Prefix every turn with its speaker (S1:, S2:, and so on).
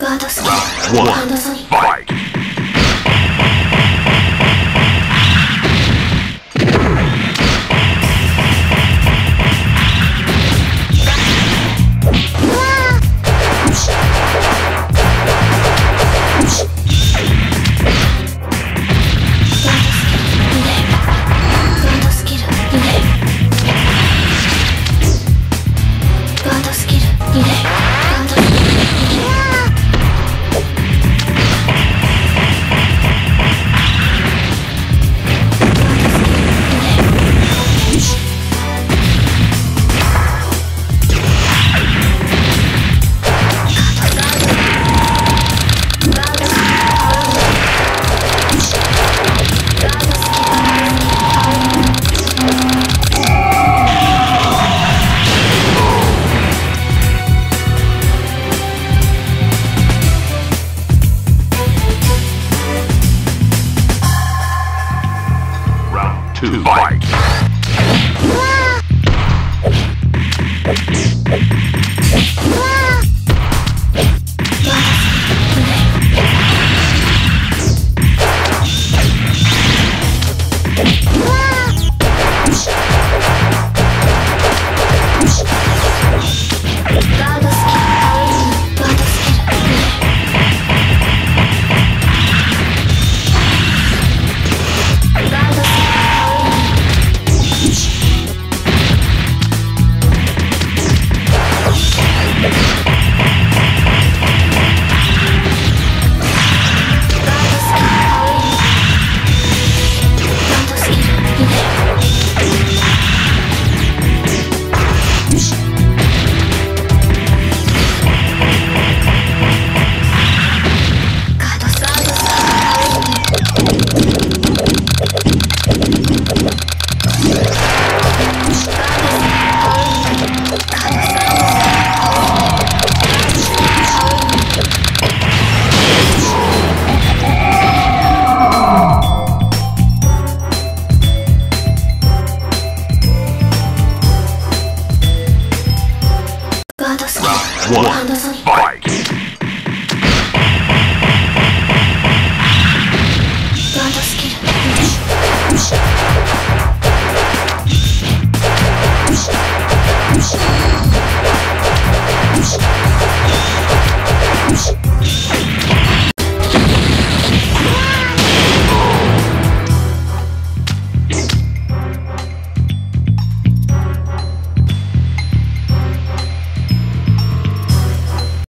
S1: Gotta skip. to
S2: fight. Round one, fight!